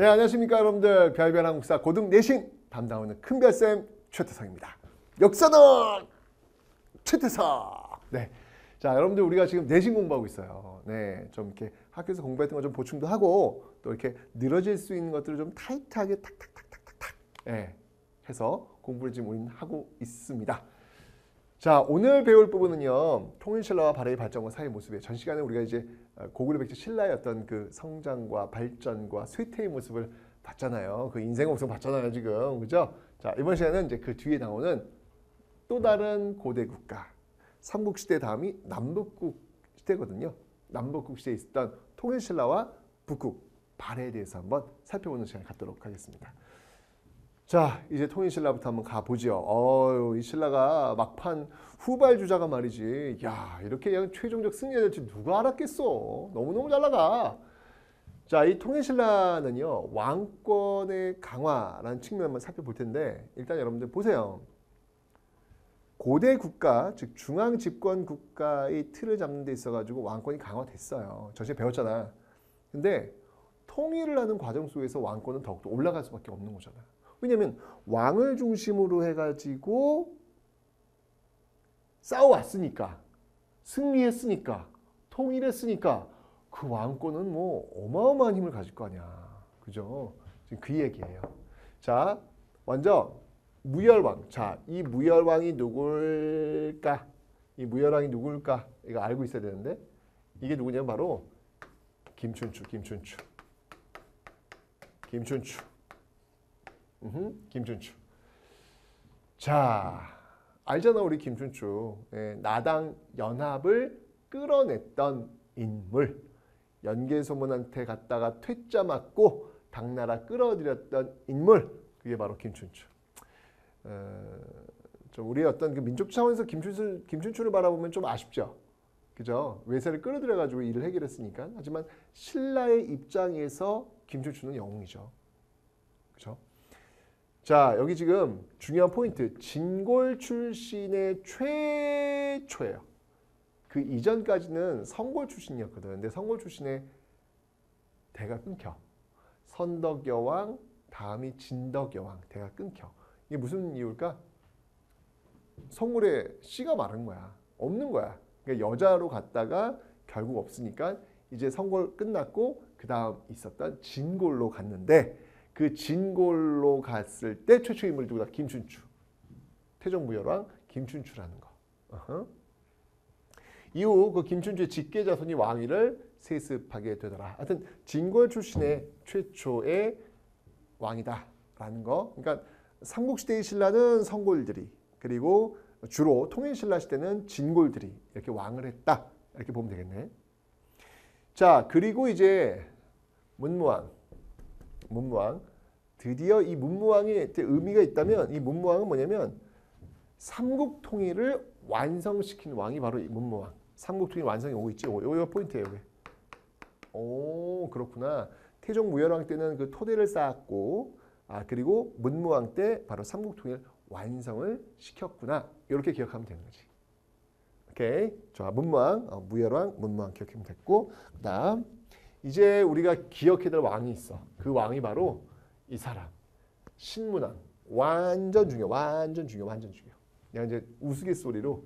네, 안녕하십니까 여러분들. 별별 한국사 고등 내신 담당하는 큰별쌤 최태성입니다. 역사는 최태성. 네. 자, 여러분들 우리가 지금 내신 공부하고 있어요. 네. 좀 이렇게 학교에서 공부했던 거 좀 보충도 하고 또 이렇게 늘어질 수 있는 것들을 좀 타이트하게 탁탁탁탁탁탁 예. 해서 공부를 지금 우리는 하고 있습니다. 자 오늘 배울 부분은요 통일신라와 발해의 발전과 사회의 모습이에요. 전 시간에 우리가 이제 고구려 백제 신라의 어떤 그 성장과 발전과 쇠퇴의 모습을 봤잖아요. 그 인생 공성 봤잖아요 지금 그죠? 자 이번 시간은 이제 그 뒤에 나오는 또 다른 고대 국가 삼국 시대 다음이 남북국 시대거든요. 남북국 시대에 있었던 통일신라와 북국 발해에 대해서 한번 살펴보는 시간 갖도록 하겠습니다. 자, 이제 통일 신라부터 한번 가보죠. 어유, 이 신라가 막판 후발 주자가 말이지. 야, 이렇게 그냥 최종적 승리가 될지 누가 알았겠어. 너무너무 잘 나가. 자, 이 통일 신라는요, 왕권의 강화라는 측면 한번 살펴볼 텐데, 일단 여러분들 보세요. 고대 국가, 즉 중앙 집권 국가의 틀을 잡는 데 있어가지고 왕권이 강화됐어요. 전시에 배웠잖아. 근데 통일을 하는 과정 속에서 왕권은 더욱더 올라갈 수밖에 없는 거잖아. 왜냐하면 왕을 중심으로 해가지고 싸워왔으니까 승리했으니까 통일했으니까 그 왕권은 뭐 어마어마한 힘을 가질 거 아니야. 그죠? 지금 그 얘기예요. 자, 먼저 무열왕. 자, 이 무열왕이 누굴까? 이 무열왕이 누굴까? 이거 알고 있어야 되는데 이게 누구냐면 바로 김춘추, 김춘추. 김춘추. 으흠, 김춘추. 자, 알잖아 우리 김춘추. 예, 나당 연합을 끌어냈던 인물. 연개소문한테 갔다가 퇴짜 맞고 당나라 끌어들였던 인물. 그게 바로 김춘추. 어, 좀 우리의 어떤 그 민족 차원에서 김춘추, 김춘추를 바라보면 좀 아쉽죠. 그죠? 외세를 끌어들여가지고 일을 해결했으니까. 하지만 신라의 입장에서 김춘추는 영웅이죠. 그죠? 자, 여기 지금 중요한 포인트. 진골 출신의 최초예요. 그 이전까지는 성골 출신이었거든. 근데 성골 출신의 대가 끊겨. 선덕여왕, 다음이 진덕여왕, 대가 끊겨. 이게 무슨 이유일까? 성골에 씨가 마른 거야. 없는 거야. 그러니까 여자로 갔다가 결국 없으니까 이제 성골 끝났고 그 다음 있었던 진골로 갔는데 그 진골로 갔을 때 최초 인물이 누구다? 김춘추. 태종무열왕 김춘추라는 거. 어허. 이후 그 김춘추의 직계 자손이 왕위를 세습하게 되더라. 하여튼 진골 출신의 최초의 왕이다라는 거. 그러니까 삼국시대의 신라는 성골들이 그리고 주로 통일신라 시대는 진골들이 이렇게 왕을 했다. 이렇게 보면 되겠네. 자, 그리고 이제 문무왕. 문무왕. 드디어 이 문무왕의 의미가 있다면 이 문무왕은 뭐냐면 삼국 통일을 완성시킨 왕이 바로 이 문무왕. 삼국 통일 완성이 오고 있지. 요거 포인트예요. 왜? 오, 그렇구나. 태종 무열왕 때는 그 토대를 쌓았고 아, 그리고 문무왕 때 바로 삼국 통일 완성을 시켰구나. 이렇게 기억하면 되는 거지. 오케이. 자, 문무왕, 어, 무열왕, 문무왕 기억하면 됐고 그다음 이제 우리가 기억해야 될 왕이 있어. 그 왕이 바로 이 사람. 신문왕. 완전 중요. 완전 중요. 완전 중요. 내가 이제 우스갯소리로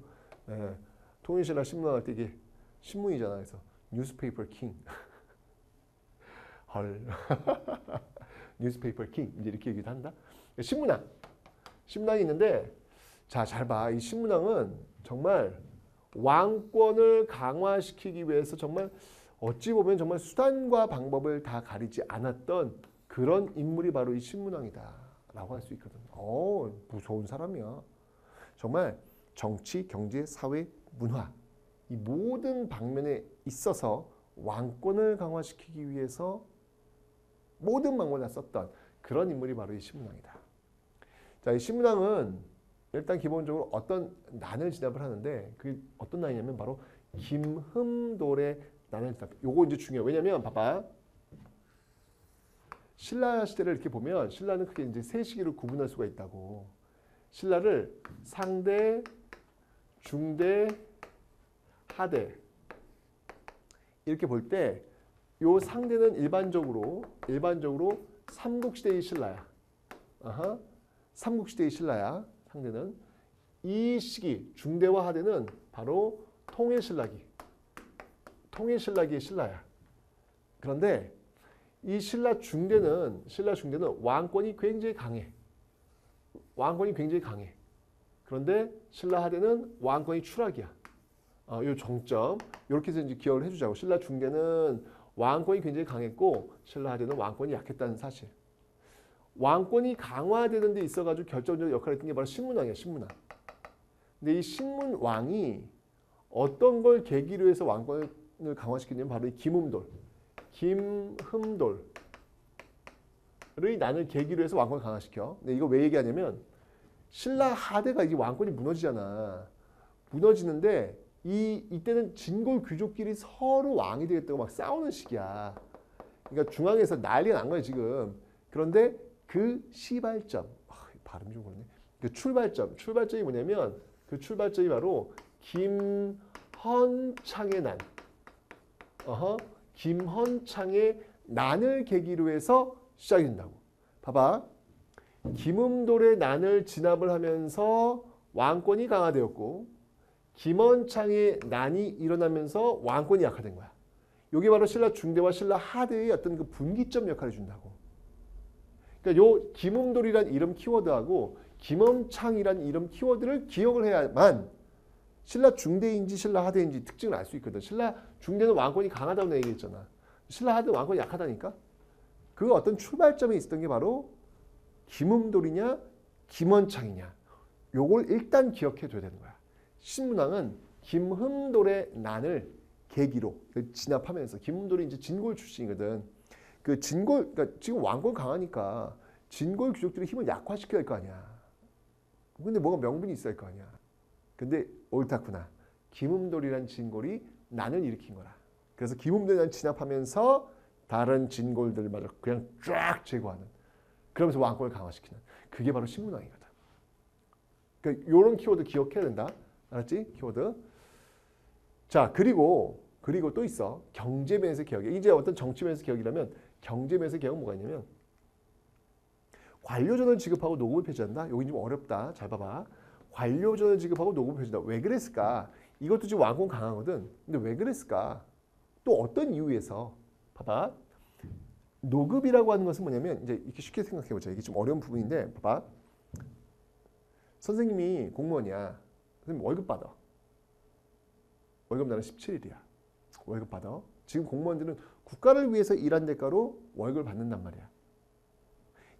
예, 통일신라 신문왕 할때 이게 신문이잖아. 그래서 뉴스페이퍼 킹. 헐. 뉴스페이퍼 킹. 이제 이렇게 얘기도 한다. 신문왕. 신문왕이 있는데 자, 잘 봐. 이 신문왕은 정말 왕권을 강화시키기 위해서 정말 어찌 보면 정말 수단과 방법을 다 가리지 않았던 그런 인물이 바로 이 신문왕이다. 라고 할 수 있거든. 어, 무서운 사람이야. 정말 정치, 경제, 사회, 문화 이 모든 방면에 있어서 왕권을 강화시키기 위해서 모든 방법을 다 썼던 그런 인물이 바로 이 신문왕이다. 자, 이 신문왕은 일단 기본적으로 어떤 난을 진압을 하는데 그 어떤 난이냐면 바로 김흠돌의 난을 진압. 요거 이제 중요해. 왜냐면 봐봐. 신라 시대를 이렇게 보면 신라는 크게 이제 세 시기로 구분할 수가 있다고. 신라를 상대, 중대, 하대 이렇게 볼 때 요 상대는 일반적으로 일반적으로 삼국시대의 신라야. 아하. 삼국시대의 신라야. 상대는 이 시기 중대와 하대는 바로 통일신라기. 통일신라기의 신라야. 그런데 이 신라 중대는 신라 중대는 왕권이 굉장히 강해. 왕권이 굉장히 강해. 그런데 신라 하대는 왕권이 추락이야. 어, 이 정점 이렇게 해서 이제 기억을 해주자고. 신라 중대는 왕권이 굉장히 강했고 신라 하대는 왕권이 약했다는 사실. 왕권이 강화되는 데 있어가지고 결정적인 역할을 했던 게 바로 신문왕이야. 신문왕. 근데 이 신문왕이 어떤 걸 계기로 해서 왕권을 강화시키냐면 바로 이 김음돌. 김흠돌의 난을 계기로 해서 왕권을 강화시켜. 근데 이거 왜 얘기하냐면 신라 하대가 이게 왕권이 무너지잖아. 무너지는데 이 이때는 진골 귀족끼리 서로 왕이 되겠다고 막 싸우는 시기야. 그러니까 중앙에서 난리가 난 거야 지금. 그런데 그 시발점, 아, 발음 좀 그러네. 그 출발점, 출발점이 뭐냐면 그 출발점이 바로 김헌창의 난. 어허, 김헌창의 난을 계기로 해서 시작이 된다고. 봐봐. 김음돌의 난을 진압을 하면서 왕권이 강화되었고 김원창의 난이 일어나면서 왕권이 약화된 거야. 이게 바로 신라 중대와 신라 하대의 어떤 그 분기점 역할을 준다고. 그러니까 요 김음돌이란 이름 키워드하고 김원창이란 이름 키워드를 기억을 해야만 신라 중대인지 신라 하대인지 특징을 알 수 있거든. 신라 중대는 왕권이 강하다고 내가 얘기했잖아. 신라 하대 왕권이 약하다니까. 그 어떤 출발점에 있었던 게 바로 김음돌이냐 김원창이냐. 요걸 일단 기억해 둬야 되는 거야. 신문왕은 김흠돌의 난을 계기로 진압하면서 김흠돌이 이제 진골 출신이거든. 그 진골 그러니까 지금 왕권 강하니까 진골 귀족들의 힘을 약화시켜야 할 거 아니야. 근데 뭐가 명분이 있어야 할 거 아니야. 근데 옳다구나. 김음돌이란 진골이 난을 일으킨 거라. 그래서 김음돌이란 진압하면서 다른 진골들마저 그냥 쫙 제거하는. 그러면서 왕권을 강화시키는. 그게 바로 신문왕이거든. 그러니까 이런 키워드 기억해야 된다. 알았지? 키워드. 자 그리고 그리고 또 있어. 경제 면에서 개혁이. 이제 어떤 정치 면에서 개혁이라면 경제 면에서 개혁은 뭐가 있냐면 관료전을 지급하고 노급을 폐지한다. 여기 좀 어렵다. 잘 봐봐. 관료전을 지급하고 노급을 폐지한다. 왜 그랬을까? 이것도 지금 왕권 강하거든. 근데 왜 그랬을까? 또 어떤 이유에서? 봐봐. 노급이라고 하는 것은 뭐냐면 이제 이렇게 쉽게 생각해 보자. 이게 좀 어려운 부분인데 봐봐. 선생님이 공무원이야. 선생님 월급 받아. 월급 나는 17일이야. 월급 받아. 지금 공무원들은 국가를 위해서 일한 대가로 월급을 받는단 말이야.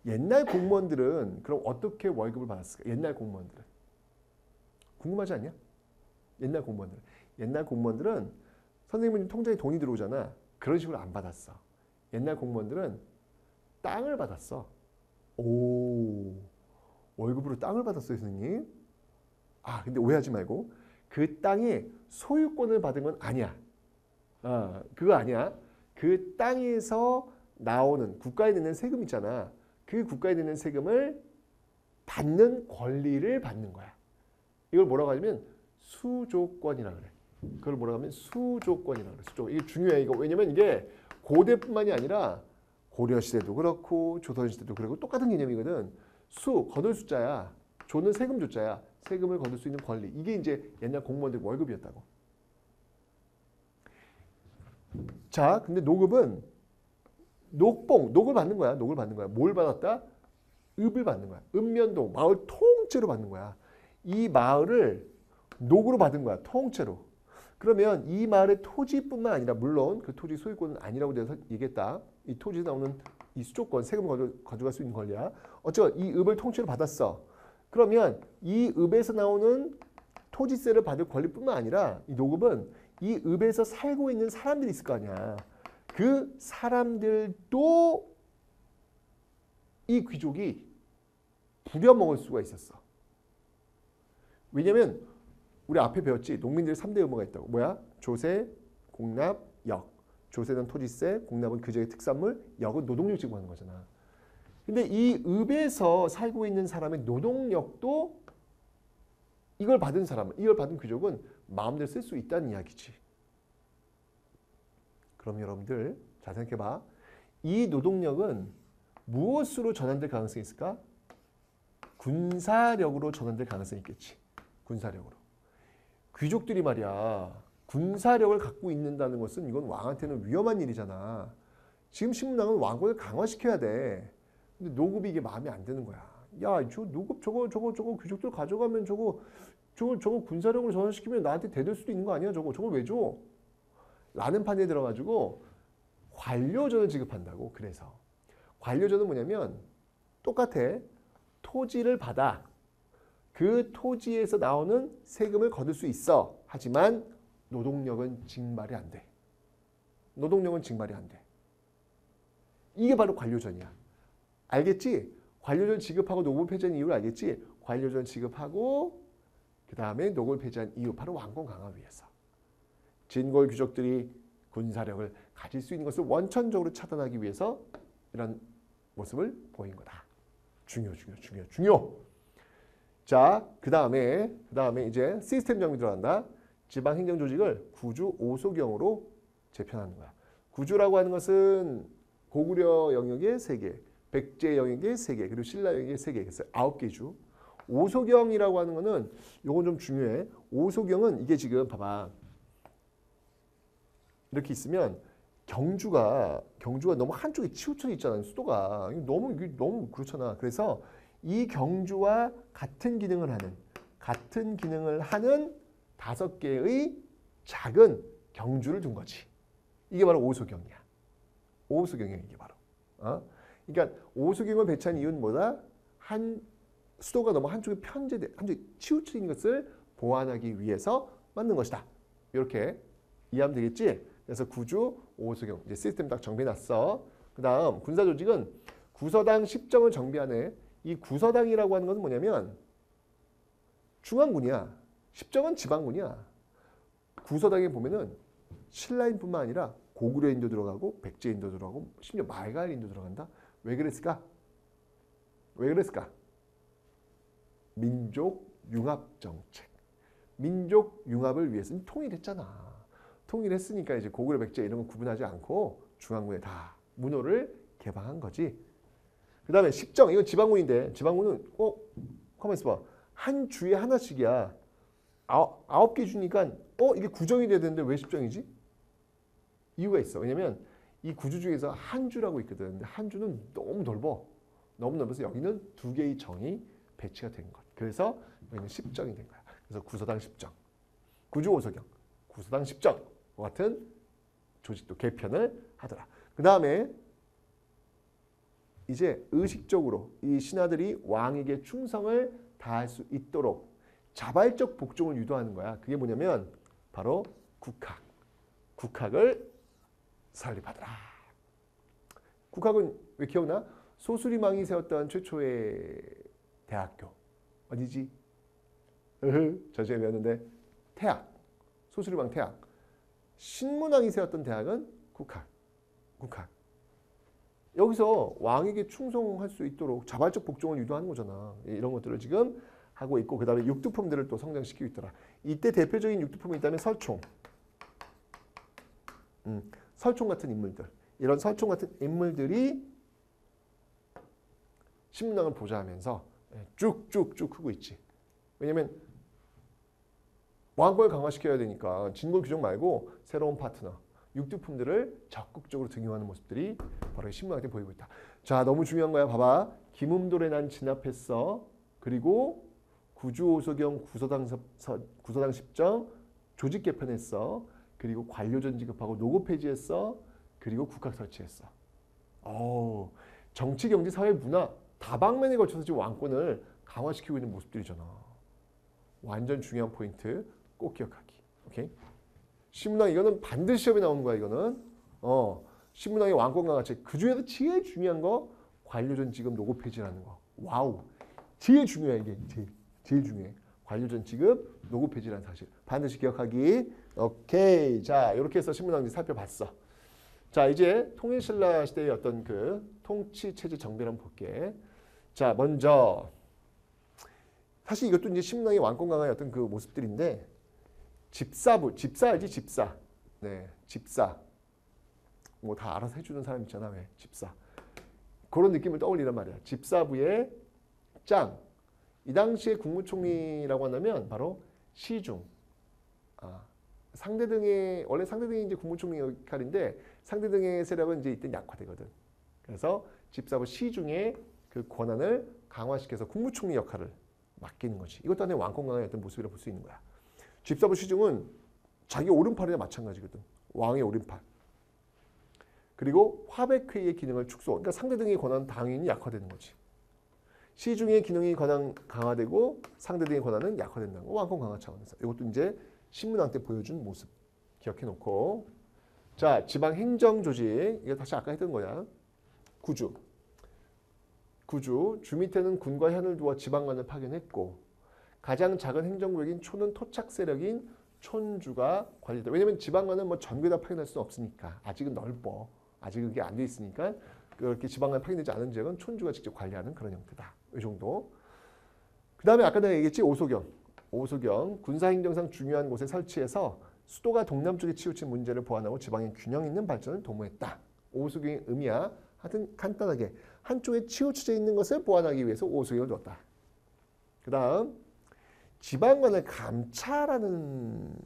옛날 공무원들은 그럼 어떻게 월급을 받았을까? 옛날 공무원들은. 궁금하지 않냐? 옛날 공무원들은. 옛날 공무원들은 선생님 통장에 돈이 들어오잖아. 그런 식으로 안 받았어. 옛날 공무원들은 땅을 받았어. 오, 월급으로 땅을 받았어요, 선생님. 아, 근데 오해하지 말고 그 땅의 소유권을 받은 건 아니야. 아, 그거 아니야. 그 땅에서 나오는 국가에 내는 세금 있잖아. 그 국가에 내는 세금을 받는 권리를 받는 거야. 이걸 뭐라고 하냐면 수조권이라 그래. 그걸 뭐라고 하면 수조권이라 그래. 수조. 이게 중요해. 이거 왜냐면 이게 고대뿐만이 아니라 고려 시대도 그렇고 조선 시대도 그렇고 똑같은 개념이거든. 수 거둘 숫자야. 조는 세금 조자야. 세금을 거둘 수 있는 권리. 이게 이제 옛날 공무원들 월급이었다고. 자, 근데 노급은 녹봉, 녹을 받는 거야. 녹을 받는 거야. 뭘 받았다? 읍을 받는 거야. 읍면동, 마을 통째로 받는 거야. 이 마을을 녹으로 받은 거야. 통째로. 그러면 이 마을의 토지뿐만 아니라 물론 그 토지 소유권은 아니라고 내가 얘기했다. 이 토지에 나오는 이 수조권, 세금을 가져, 갈수 있는 권리야. 어쨌건 이 읍을 통째로 받았어. 그러면 이 읍에서 나오는 토지세를 받을 권리뿐만 아니라 이 노급은 이 읍에서 살고 있는 사람들이 있을 거 아니야. 그 사람들도 이 귀족이 부려먹을 수가 있었어. 왜냐면 우리 앞에 배웠지 농민들의 3대 의무가 있다고. 뭐야? 조세, 공납, 역. 조세는 토지세, 공납은 그저의 특산물, 역은 노동력 지급하는 거잖아. 근데 이 읍에서 살고 있는 사람의 노동력도 이걸 받은 사람, 이걸 받은 귀족은 마음대로 쓸 수 있다는 이야기지. 그럼 여러분들 잘 생각해봐. 이 노동력은 무엇으로 전환될 가능성이 있을까? 군사력으로 전환될 가능성이 있겠지. 군사력으로. 귀족들이 말이야. 군사력을 갖고 있는다는 것은 이건 왕한테는 위험한 일이잖아. 지금 신문왕은 왕권을 강화시켜야 돼. 근데 노급이 이게 마음에 안 드는 거야. 야, 저 노급 저거 저거 저거 귀족들 가져가면 저거 저거 저거 군사력으로 전환시키면 나한테 대들 수도 있는 거 아니야? 저거 저걸 왜 줘? 라는 판에 들어가지고 관료전을 지급한다고. 그래서 관료전은 뭐냐면 똑같아. 토지를 받아. 그 토지에서 나오는 세금을 거둘 수 있어. 하지만 노동력은 징발이 안 돼. 노동력은 징발이 안 돼. 이게 바로 관료전이야. 알겠지? 관료전 지급하고 노골 폐지한 이유를 알겠지? 관료전 지급하고 그 다음에 노골 폐지한 이유 바로 왕권 강화 위해서. 진골 귀족들이 군사력을 가질 수 있는 것을 원천적으로 차단하기 위해서 이런 모습을 보인 거다. 중요, 중요, 중요, 중요. 자, 그 다음에 그 다음에 이제 시스템 정비 들어간다. 지방 행정 조직을 구주 오소경으로 재편하는 거야. 구주라고 하는 것은 고구려 영역의 세 개, 백제 영역의 세 개, 그리고 신라 영역의 세 개, 그래서 아홉 개 주. 오소경이라고 하는 거는 요건 좀 중요해. 오소경은 이게 지금 봐봐. 이렇게 있으면 경주가 경주가 너무 한쪽에 치우쳐 있잖아요. 수도가 너무 너무 그렇잖아. 그래서 이 경주와 같은 기능을 하는 같은 기능을 하는 다섯 개의 작은 경주를 둔 거지. 이게 바로 오소경이야. 오소경이야 이게 바로. 어? 그러니까 오소경을 배치한 이유는 뭐다? 한 수도가 너무 한쪽에 편제돼 한쪽에 있는 것을 보완하기 위해서 만든 것이다. 이렇게 이해하면 되겠지? 그래서 구주 오수경 이제 시스템 딱 정비해놨어. 그 다음 군사 조직은 구서당 10정을 정비하네. 이 구서당이라고 하는 것은 뭐냐면 중앙군이야. 10정은 지방군이야. 구서당에 보면은 신라인뿐만 아니라 고구려인도 들어가고 백제인도 들어가고 심지어 말갈인도 들어간다. 왜 그랬을까? 왜 그랬을까? 민족 융합 정책. 민족 융합을 위해서 통일했잖아. 통일했으니까 이제 고구려 백제 이런 거 구분하지 않고 중앙군에 다 문호를 개방한 거지. 그 다음에 십정 이건 지방군인데 지방군은 어 가만 있어봐 한 주에 하나씩이야. 아홉, 아홉 개 주니까 어 이게 구정이 돼야 되는데 왜 십정이지? 이유가 있어. 왜냐면 이 구주 중에서 한 주라고 있거든. 근데 한 주는 너무 넓어. 너무 넓어서 여기는 두 개의 정이 배치가 된 것. 그래서 여기는 십정이 된 거야. 그래서 구서당 십정, 구주 오서경, 구서당 십정. 같은 조직도 개편을 하더라. 그 다음에 이제 의식적으로 이 신하들이 왕에게 충성을 다할 수 있도록 자발적 복종을 유도하는 거야. 그게 뭐냐면 바로 국학. 국학을 설립하더라. 국학은 왜 기억나? 소수리망이 세웠던 최초의 대학교. 어디지? 저주에 배웠는데 태학. 소수리망 태학. 신문왕이 세웠던 대학은 국학. 국학. 여기서 왕에게 충성할 수 있도록 자발적 복종을 유도하는 거잖아. 이런 것들을 지금 하고 있고 그 다음에 육두품들을 또 성장시키고 있더라. 이때 대표적인 육두품이 있다면 설총. 음, 설총 같은 인물들. 이런 설총 같은 인물들이 신문왕을 보좌하면서 쭉쭉쭉 크고 있지. 왜냐면 왕권을 강화시켜야 되니까 진골 규정 말고 새로운 파트너, 육두품들을 적극적으로 등용하는 모습들이 바로 신문학에 보이고 있다. 자, 너무 중요한 거야. 봐봐. 김음돌에 난 진압했어. 그리고 구주오소경 구서당, 구서당 십정 조직 개편했어. 그리고 관료전 지급하고 노고 폐지했어. 그리고 국학 설치했어. 오, 정치, 경제, 사회, 문화 다방면에 걸쳐서 지금 왕권을 강화시키고 있는 모습들이잖아. 완전 중요한 포인트. 꼭 기억하기. 오케이? 신문왕 이거는 반드시 시험에 나오는 거야 이거는. 어, 신문왕의 왕권 강화책 그 중에서 제일 중요한 거 관료전 지급 녹읍 폐지라는 거. Wow. 제일 중요해 이게 제일 제일 중요해. 관료전 지급 녹읍 폐지라는 사실 반드시 기억하기. 오케이. 자 이렇게 해서 신문왕 살펴봤어. 자 이제 통일신라 시대의 어떤 그 통치 체제 정비를 한번 볼게. 자 먼저 사실 이것도 이제 신문왕의 왕권 강화의 어떤 그 모습들인데 집사부, 집사 알지? 집사. 네, 집사. 뭐 다 알아서 해주는 사람 있잖아. 왜? 집사. 그런 느낌을 떠올리란 말이야. 집사부의 짱. 이 당시에 국무총리라고 한다면 바로 시중. 아, 상대 등의 원래 상대 등이 이제 국무총리 역할인데 상대 등의 세력은 이제 이때 약화되거든. 그래서 집사부 시중의 그 권한을 강화시켜서 국무총리 역할을 맡기는 거지. 이것도 하나의 왕권 강화의 어떤 모습이라 볼수 있는 거야. 집사부 시중은 자기 오른팔이나 마찬가지거든. 왕의 오른팔. 그리고 화백회의 기능을 축소. 그러니까 상대 등의 권한 당연히 약화되는 거지. 시중의 기능이 권한 강화되고 상대 등의 권한은 약화된다는 거. 왕권 강화 차원에서. 이것도 이제 신문왕 때 보여준 모습 기억해 놓고 자 지방 행정 조직 이거 다시 아까 했던 거야. 구주. 구주 주 밑에는 군과 현을 두어 지방관을 파견했고 가장 작은 행정구역인 촌은 토착 세력인 촌주가 관리다. 왜냐면 지방관은 뭐 전국에 다 파견할 수는 없으니까 아직은 넓어. 아직 그게 안 돼 있으니까 그렇게 지방관 파견되지 않은 지역은 촌주가 직접 관리하는 그런 형태다. 이 정도. 그 다음에 아까 내가 얘기했지 오소경. 오소경 군사행정상 중요한 곳에 설치해서 수도가 동남쪽에 치우친 문제를 보완하고 지방의 균형 있는 발전을 도모했다. 오소경의 의미야. 하여튼 간단하게 한쪽에 치우쳐져 있는 것을 보완하기 위해서 오소경을 뒀다. 그 다음 지방관을 감찰하는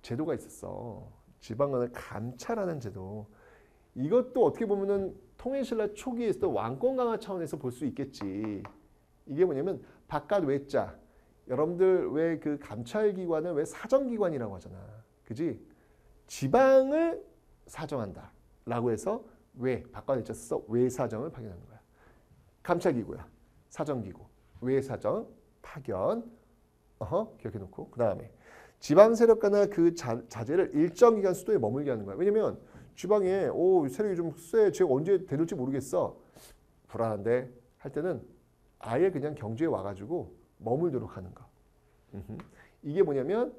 제도가 있었어. 지방관을 감찰하는 제도. 이것도 어떻게 보면은 통일신라 초기에서도 왕권 강화 차원에서 볼 수 있겠지. 이게 뭐냐면 바깥 외자. 여러분들 왜 그 감찰기관을 왜 사정기관이라고 하잖아. 그지? 지방을 사정한다. 라고 해서 외, 바깥 외자 써서 외사정을 파견하는 거야. 감찰기구야. 사정기구. 외사정, 파견. 어허, 기억해 놓고. 그 다음에 지방 세력가나 그 자, 자재를 일정 기간 수도에 머물게 하는 거야. 왜냐면 지방에 오 세력이 좀 세. 제가 언제 되돌지 모르겠어. 불안한데 할 때는 아예 그냥 경주에 와가지고 머물도록 하는 거. 이게 뭐냐면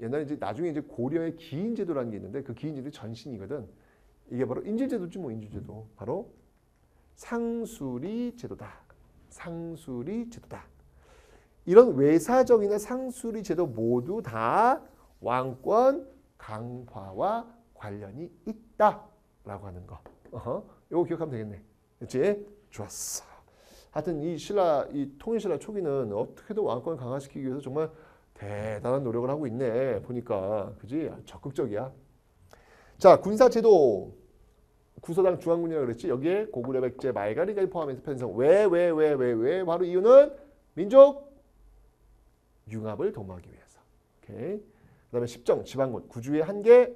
옛날에 이제 나중에 이제 고려의 기인제도라는 게 있는데 그 기인제도 전신이거든. 이게 바로 인질제도지 뭐 인질제도. 바로 상수리 제도다. 상수리 제도다. 이런 외사정이나 상수리 제도 모두 다 왕권 강화와 관련이 있다라고 하는 거. 어허. 이거 기억하면 되겠네. 그렇지? 좋았어. 하여튼 이 신라 이 통일신라 초기는 어떻게든 왕권을 강화시키기 위해서 정말 대단한 노력을 하고 있네. 보니까 그지? 적극적이야. 자 군사제도 구서당 중앙군이라고 그랬지. 여기에 고구려 백제 말가리까지 포함해서 편성. 왜 왜 왜 왜 왜? 바로 이유는 민족 융합을 도모하기 위해서. 오케이. 그 다음에 십정 지방군 구주에 한 개,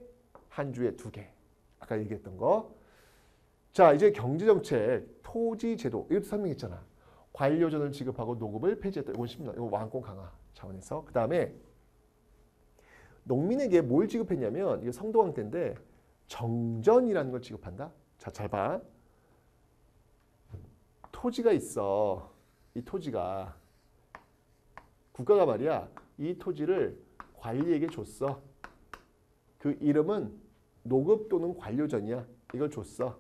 한 주에 두 개. 아까 얘기했던 거. 자 이제 경제정책 토지제도 이것도 설명했잖아. 관료전을 지급하고 노급을 폐지했다. 이건 심나. 이거 왕권 강화 차원에서. 그 다음에 농민에게 뭘 지급했냐면 이게 성도왕 때인데 정전이라는 걸 지급한다. 자, 잘 봐. 토지가 있어. 이 토지가 국가가 말이야. 이 토지를 관리에게 줬어. 그 이름은 노급 또는 관료전이야. 이걸 줬어.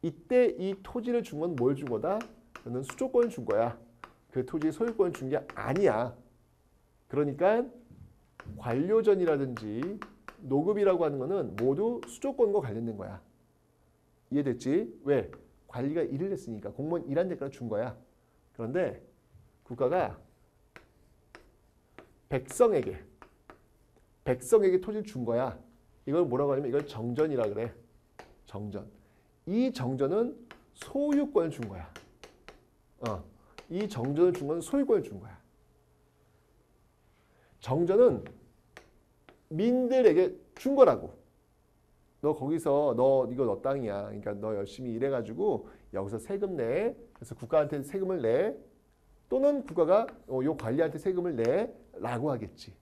이때 이 토지를 준 건 뭘 준 거다? 너는 수조권을 준 거야. 그 토지의 소유권을 준게 아니야. 그러니까 관료전이라든지 노급이라고 하는 거는 모두 수조권과 관련된 거야. 이해됐지? 왜? 관리가 일을 했으니까 공무원 일한 대가를 준 거야. 그런데 국가가 백성에게 백성에게 토지를 준 거야. 이걸 뭐라고 하냐면 이걸 정전이라 그래. 정전. 이 정전은 소유권을 준 거야. 어, 이 정전을 준 건 소유권을 준 거야. 정전은 민들에게 준 거라고. 너 거기서 너 이거 너 땅이야. 그러니까 너 열심히 일해가지고 여기서 세금 내. 그래서 국가한테 세금을 내. 또는 국가가 어, 요 관리한테 세금을 내라고 하겠지.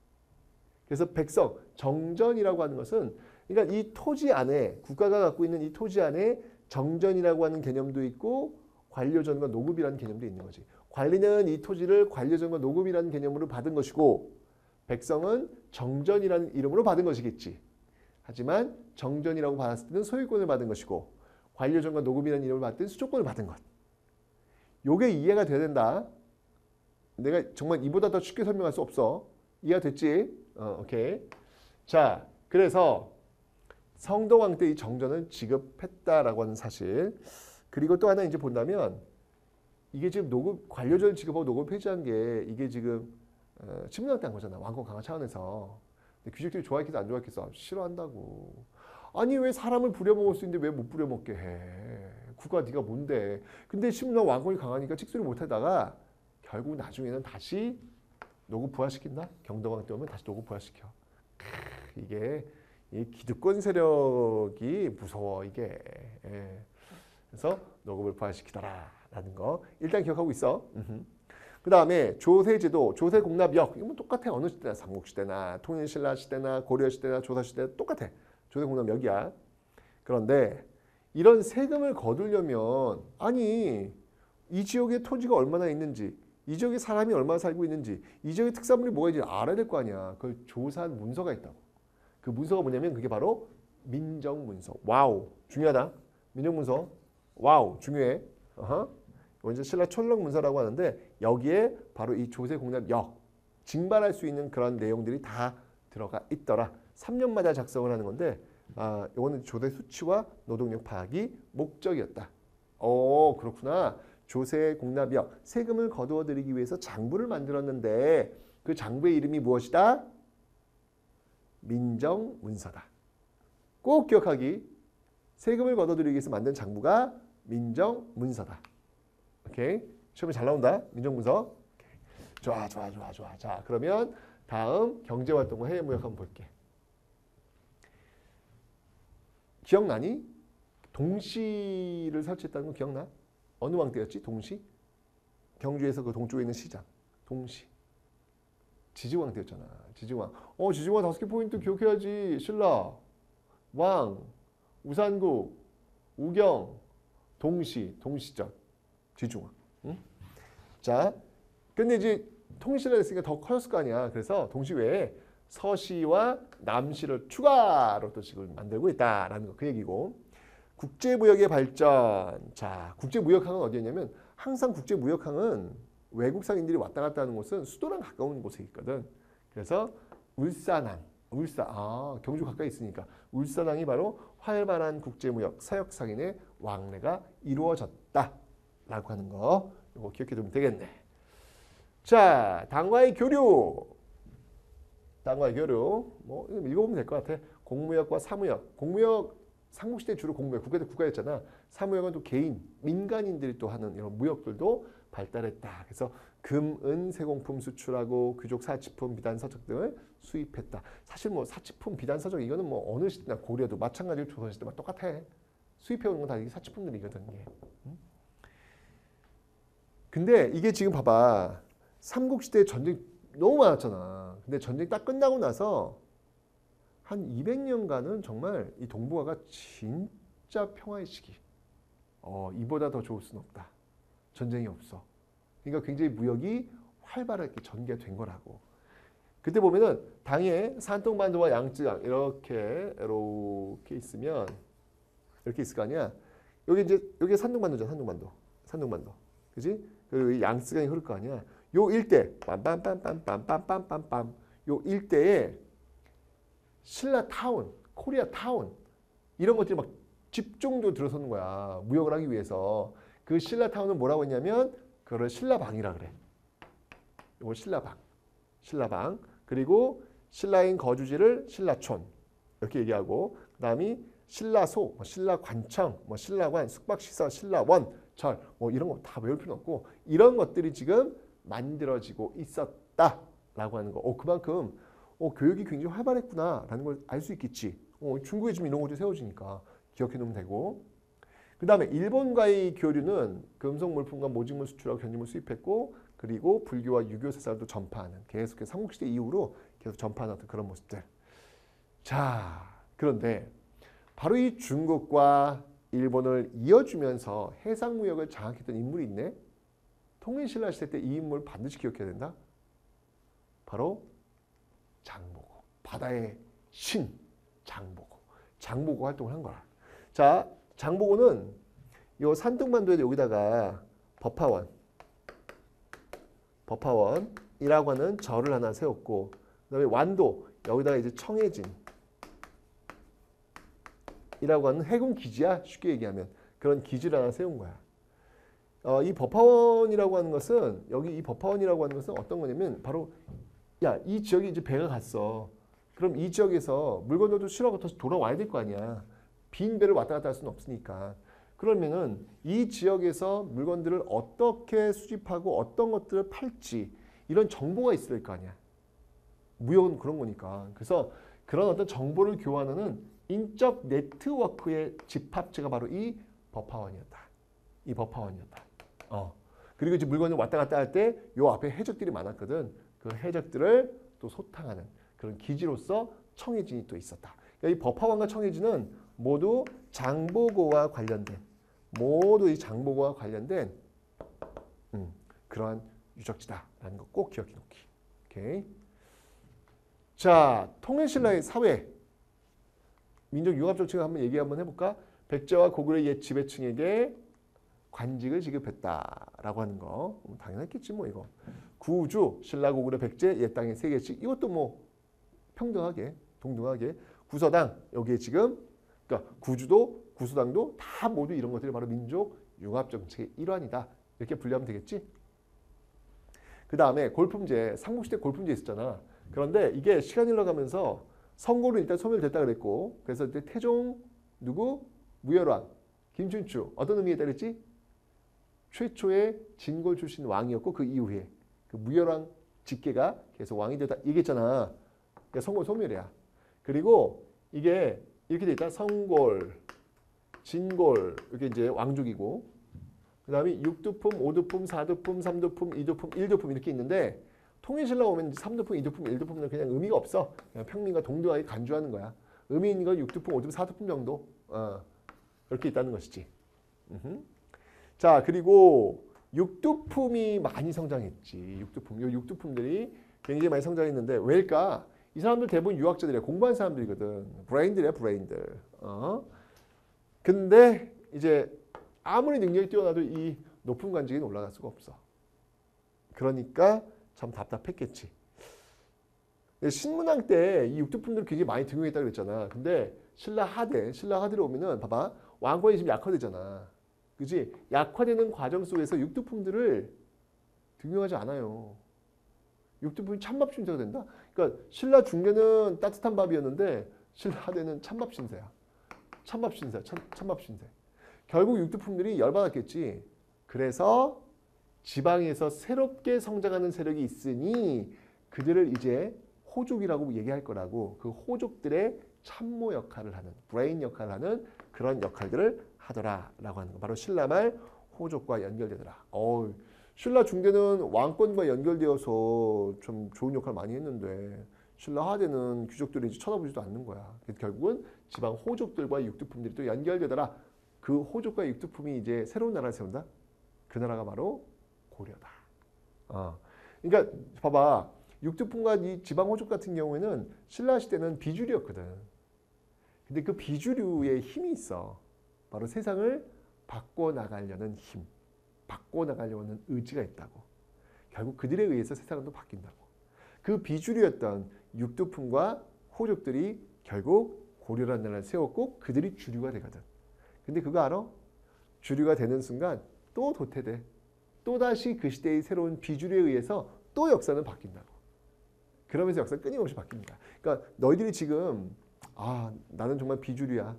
그래서 백성 정전이라고 하는 것은 그러니까 이 토지 안에 국가가 갖고 있는 이 토지 안에 정전이라고 하는 개념도 있고 관료전과 노급이라는 개념도 있는 거지. 관리는 이 토지를 관료전과 노급이라는 개념으로 받은 것이고 백성은 정전이라는 이름으로 받은 것이겠지. 하지만 정전이라고 받았을 때는 소유권을 받은 것이고 관료전과 노급이라는 이름을 때는 수조권을 받은 것. 요게 이해가 돼야 된다. 내가 정말 이보다 더 쉽게 설명할 수 없어. 이해가 됐지? 어, 오케이. 자, 그래서 성동왕 때 이 정전을 지급했다라고 하는 사실. 그리고 또 하나 이제 본다면 이게 지금 노급 관료절 지급하고 노급 폐지한 게 이게 지금 어, 침략 때한 거잖아. 왕권 강화 차원에서. 귀족들이 좋아했겠어 안 좋아했겠어? 싫어한다고. 아니 왜 사람을 부려먹을 수 있는데 왜 못 부려먹게 해? 국가 네가 뭔데? 근데 심지어 왕권이 강하니까 찍소리 못하다가 결국 나중에는 다시 노급 부활시킨다. 경동왕 때 오면 다시 노급 부활시켜. 크, 이게 이 기득권 세력이 무서워 이게. 예. 그래서 노급을 부활시키더라라는 거 일단 기억하고 있어. 그 다음에 조세제도, 조세공납역 이건 똑같아 어느 시대나 삼국시대나 통일신라 시대나 고려시대나 조사시대 똑같아. 조세공납역이야. 그런데 이런 세금을 거두려면 아니 이 지역에 토지가 얼마나 있는지 이 지역에 사람이 얼마나 살고 있는지 이 지역의 특산물이 뭐가 있는지 알아야 될 거 아니야. 그걸 조사한 문서가 있다고. 그 문서가 뭐냐면 그게 바로 민정문서. Wow 중요하다. 민정문서. Wow 중요해. 어허. 이제 신라 촌락 문서라고 하는데 여기에 바로 이 조세 공납 역 징발할 수 있는 그런 내용들이 다 들어가 있더라. 3년마다 작성을 하는 건데 아, 이거는 조세 수치와 노동력 파악이 목적이었다. 어, 그렇구나. 조세 공납 역 세금을 거두어 들이기 위해서 장부를 만들었는데 그 장부의 이름이 무엇이다? 민정문서다. 꼭 기억하기. 세금을 거둬 들이기 위해서 만든 장부가 민정문서다. 오케이. 시험에 잘 나온다. 민정문서. 좋아, 좋아, 좋아, 좋아. 자, 그러면 다음 경제활동과 해외무역 한번 볼게. 기억나니? 동시를 설치했다는 거 기억나? 어느 왕 때였지? 동시? 경주에서 그 동쪽에 있는 시장. 동시. 지지왕 때였잖아. 지지왕. 어, 지지왕 다섯 개 포인트 기억해야지. 신라, 왕, 우산국, 우경, 동시, 동시전, 지중왕. 응? 자, 근데 이제 통신을 했으니까 더 커졌을 거 아니야. 그래서 동시 외에 서시와 남시를 추가로 또 지금 만들고 있다라는 거 그 얘기고 국제무역의 발전. 자 국제무역항은 어디였냐면 항상 국제무역항은 외국 상인들이 왔다 갔다 하는 곳은 수도랑 가까운 곳에 있거든. 그래서 울산항 울산 아 경주 가까이 있으니까 울산항이 바로 활발한 국제무역 사역 상인의 왕래가 이루어졌다 라고 하는 거. 이거 기억해 두면 되겠네. 자 당과의 교류. 땅과의 교류. 뭐 읽어보면 될 것 같아. 공무역과 사무역. 공무역 삼국시대 주로 공무역 국가 대 국가였잖아. 사무역은 또 개인 민간인들이 또 하는 이런 무역들도 발달했다. 그래서 금, 은, 세공품 수출하고 귀족 사치품, 비단 서적 등을 수입했다. 사실 뭐 사치품, 비단 서적 이거는 뭐 어느 시대나 고려도 마찬가지로 조선 시대만 똑같아. 수입해 오는 건 다 사치품들이거든. 이게. 근데 이게 지금 봐봐. 삼국시대 전쟁 너무 많았잖아. 근데 전쟁 딱 끝나고 나서 한 200년간은 정말 이 동북아가 진짜 평화의 시기. 어, 이보다 더 좋을 수는 없다. 전쟁이 없어. 그러니까 굉장히 무역이 활발하게 전개가 된 거라고. 그때 보면은 당에 산동반도와 양쯔강 이렇게 이렇게 있으면 이렇게 있을 거 아니야. 여기 이제 여기 산동반도잖아. 산동반도. 산동반도. 그지? 그리고 양쯔강이 흐를 거 아니야. 요 일대 빰빰빰빰빰빰빰빰빰 요 일대에 신라 타운, 코리아 타운 이런 것들이 막 집중적으로 들어서는 거야. 무역을 하기 위해서. 그 신라 타운은 뭐라고 했냐면 그거를 신라방이라 그래. 이거 신라방. 신라방. 그리고 신라인 거주지를 신라촌. 이렇게 얘기하고 그다음이 신라소, 뭐 신라관청, 뭐 신라관, 숙박시설, 신라원, 절, 뭐 이런 거 다 외울 필요 없고 이런 것들이 지금 만들어지고 있었다라고 하는 거. 어, 그만큼 어, 교육이 굉장히 활발했구나라는 걸 알 수 있겠지. 어, 중국에 지금 이런 것들이 세워지니까 기억해 놓으면 되고. 그 다음에 일본과의 교류는 금속 물품과 모직물 수출하고 견주물 수입했고 그리고 불교와 유교 사상도 전파하는 계속해서 삼국시대 이후로 계속 전파하는 그런 모습들. 자, 그런데 바로 이 중국과 일본을 이어주면서 해상 무역을 장악했던 인물이 있네. 통일신라 시대 때 이 인물 반드시 기억해야 된다. 바로 장보고 바다의 신 장보고 장보고 활동을 한 거야. 자 장보고는 요 산등반도에 여기다가 법화원 법화원이라고 하는 절을 하나 세웠고 그다음에 완도 여기다가 이제 청해진 법화원이라고 하는 해군 기지야 쉽게 얘기하면 그런 기지를 하나 세운 거야. 어, 이 법화원이라고 하는 것은 여기 이 법화원이라고 하는 것은 어떤 거냐면 바로 야 이 지역에 이제 배가 갔어. 그럼 이 지역에서 물건들도 실어고 다시 돌아와야 될 거 아니야. 빈 배를 왔다 갔다 할 수는 없으니까. 그러면은 이 지역에서 물건들을 어떻게 수집하고 어떤 것들을 팔지 이런 정보가 있을 거 아니야. 무역은 그런 거니까. 그래서 그런 어떤 정보를 교환하는 인적 네트워크의 집합체가 바로 이 법화원이었다. 이 법화원이었다. 어. 그리고 이제 물건을 왔다 갔다 할 때 요 앞에 해적들이 많았거든. 그 해적들을 또 소탕하는 그런 기지로서 청해진이 또 있었다. 그러니까 이 법화원과 청해진은 모두 장보고와 관련된 모두 이 장보고와 관련된 음, 그러한 유적지다라는 거 꼭 기억해 놓기. 오케이. 자, 통일신라의 사회 민족 융합 정책을 한번 얘기 한번 해볼까? 백제와 고구려의 옛 지배층에게 관직을 지급했다라고 하는 거뭐 당연했겠지 뭐 이거 구주 신라 고구려 백제 옛 땅의 세 개씩 이것도 뭐 평등하게 동등하게 구서당 여기에 지금 그러니까 구주도 구수당도 다 모두 이런 것들이 바로 민족 융합 정책의 일환이다. 이렇게 분류하면 되겠지? 그 다음에 골품제 삼국시대 골품제 있었잖아. 그런데 이게 시간이 흘러가면서 선고로 일단 소멸됐다 그랬고 그래서 이제 태종 누구? 무열왕 김춘추. 어떤 의미에 따르지? 최초의 진골 출신 왕이었고 그 이후에 그 무열왕 직계가 계속 왕이 되다 얘기했잖아. 그러니까 성골 소멸이야. 그리고 이게 이렇게 돼 있다. 성골, 진골 이렇게 이제 왕족이고 그 다음에 육두품, 오두품, 사두품, 삼두품, 이두품, 일두품 이렇게 있는데 통일신라 오면 삼두품, 이두품, 일두품은 그냥 의미가 없어. 그냥 평민과 동등하게 간주하는 거야. 의미 있는 건 육두품, 오두품, 사두품 정도 어, 이렇게 있다는 것이지. 음흠. 자 그리고 육두품이 많이 성장했지. 육두품. 요 육두품들이 굉장히 많이 성장했는데 왜일까? 이 사람들 대부분 유학자들이야. 공부한 사람들이거든. 브레인들이야 브레인들. 어? 근데 이제 아무리 능력이 뛰어나도 이 높은 관직에 올라갈 수가 없어. 그러니까 참 답답했겠지. 신문왕 때이 육두품들 굉장히 많이 등용했다 그랬잖아. 근데 신라 하대, 신라 하대로 오면은 봐봐 왕권이 지금 약화되잖아. 그지? 약화되는 과정 속에서 육두품들을 등용하지 않아요. 육두품이 찬밥 신세가 된다. 그러니까 신라 중계는 따뜻한 밥이었는데 신라 하대는 찬밥 신세야. 찬밥 신세, 찬, 찬밥 신세. 결국 육두품들이 열받았겠지. 그래서 지방에서 새롭게 성장하는 세력이 있으니 그들을 이제 호족이라고 얘기할 거라고 그 호족들의 참모 역할을 하는 브레인 역할을 하는 그런 역할들을 하더라라고 하는 거 바로 신라말 호족과 연결되더라. 어 신라 중대는 왕권과 연결되어서 좀 좋은 역할 많이 했는데 신라 하대는 귀족들이 이제 쳐다보지도 않는 거야. 결국은 지방 호족들과 육두품들이 또 연결되더라. 그 호족과 육두품이 이제 새로운 나라를 세운다. 그 나라가 바로 고려다. 어. 그러니까 봐봐. 육두품과 이 지방 호족 같은 경우에는 신라 시대는 비주류였거든. 근데 그 비주류의 힘이 있어. 바로 세상을 바꿔 나가려는 힘, 바꿔 나가려는 의지가 있다고. 결국 그들에 의해서 세상은 또 바뀐다고. 그 비주류였던 육두품과 호족들이 결국 고려라는 나라를 세웠고 그들이 주류가 되거든. 근데 그거 알아? 주류가 되는 순간 또 도태돼. 또다시 그 시대의 새로운 비주류에 의해서 또 역사는 바뀐다고. 그러면서 역사는 끊임없이 바뀝니다. 그러니까 너희들이 지금 아 나는 정말 비주류야.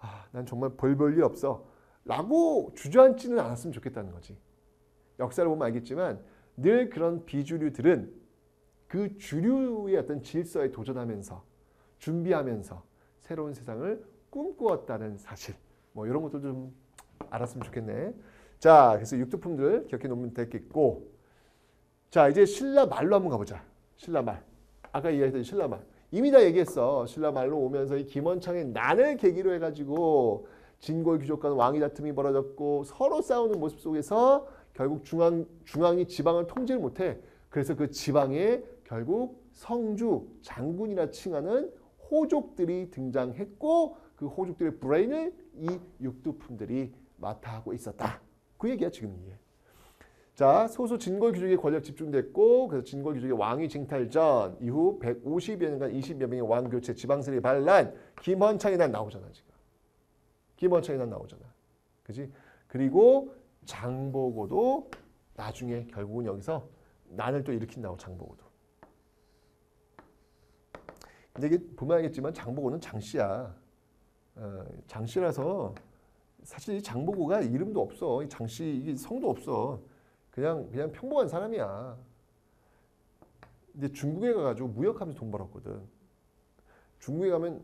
아, 난 정말 일 없어. 라고 주저앉지는 않았으면 좋겠다는 거지. 역사를 보면 알겠지만 늘 그런 비주류들은 그 주류의 어떤 질서에 도전하면서 준비하면서 새로운 세상을 꿈꾸었다는 사실. 뭐 이런 것도 좀 알았으면 좋겠네. 자, 그래서 육두품들 기억해 놓으면 되겠고. 자, 이제 신라 말로 한번 가보자. 신라 말. 아까 이야기했던 신라 말. 이미 다 얘기했어. 신라 말로 오면서 이 김원창의 난을 계기로 해가지고 진골 귀족 간 왕위 다툼이 벌어졌고 서로 싸우는 모습 속에서 결국 중앙 중앙이 지방을 통제를 못해. 그래서 그 지방에 결국 성주 장군이라 칭하는 호족들이 등장했고 그 호족들의 브레인을 이 육두품들이 맡아 하고 있었다. 그 얘기야 지금 이게. 자, 소수 진골 귀족의 권력 집중됐고 그래서 진골 귀족의 왕위 징탈 전 이후 150여 년간 20여 명의 왕 교체 지방세리 반란 김헌창이 난 나오잖아 지금. 김원창이 난 나오잖아. 그지? 그리고 장보고도 나중에 결국은 여기서 난을 또 일으킨다고 장보고도. 근데 이게 보면 알겠지만 장보고는 장씨야. 어, 장씨라서 사실 이 장보고가 이름도 없어. 이 장씨 성도 없어. 그냥 그냥 평범한 사람이야. 근데 중국에 가가지고 무역하면서 돈 벌었거든. 중국에 가면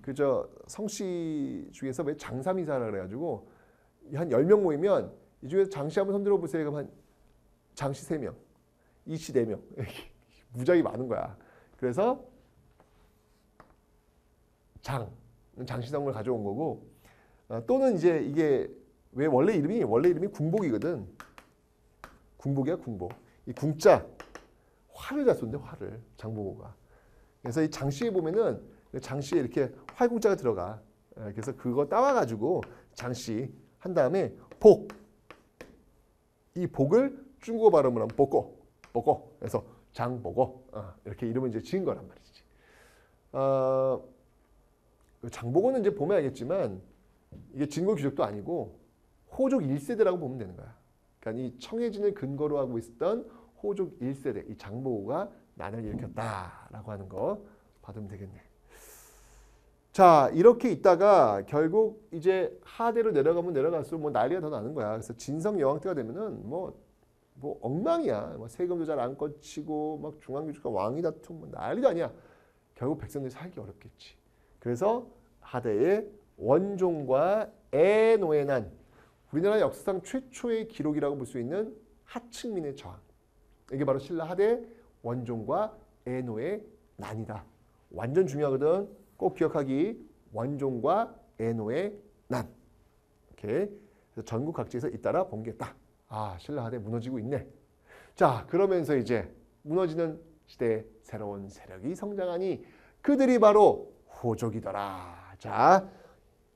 그저 성씨 중에서 왜 장삼이사라 그래가지고 한 10명 모이면 이 중에서 장씨 한번 손들어 보세요. 그럼 한 장씨 3명, 이씨 4명. 무지하게 많은 거야. 그래서 장, 장시성을 가져온 거고 어, 또는 이제 이게 왜 원래 이름이 원래 이름이 궁복이거든. 궁복이야 궁복. 이 궁자 활을 잤었는데 활을 장보고가. 그래서 이 장씨에 보면은 장씨에 이렇게 활궁자가 들어가. 예, 그래서 그거 따와가지고 장씨 한 다음에 복. 이 복을 중국어 발음으로 하면 보고 보고. 그래서 장보고 어, 이렇게 이름을 이제 지은 거란 말이지. 어, 장보고는 이제 보면 알겠지만 이게 진고 귀족도 아니고 호족 1세대라고 보면 되는 거야. 그러니까 이 청해진을 근거로 하고 있었던 호족 1세대 이 장보고가 난을 일으켰다라고 하는 거 받으면 되겠네. 자 이렇게 있다가 결국 이제 하대로 내려가면 내려갈수록 뭐 난리가 더 나는 거야. 그래서 진성 여왕 때가 되면은 뭐, 뭐 엉망이야. 뭐 세금도 잘안 꺼치고 막 중앙교주가 왕이 다툼 뭐 난리도 아니야. 결국 백성들이 살기 어렵겠지. 그래서 하대의 원종과 애노의 난 우리나라 역사상 최초의 기록이라고 볼 수 있는 하층민의 저항 이게 바로 신라 하대 원종과 애노의 난이다. 완전 중요하거든. 꼭 기억하기 원종과 애노의 난 이렇게 전국 각지에서 잇따라 번개했다. 아 신라 하대 무너지고 있네. 자 그러면서 이제 무너지는 시대에 새로운 세력이 성장하니 그들이 바로 호족이더라. 자,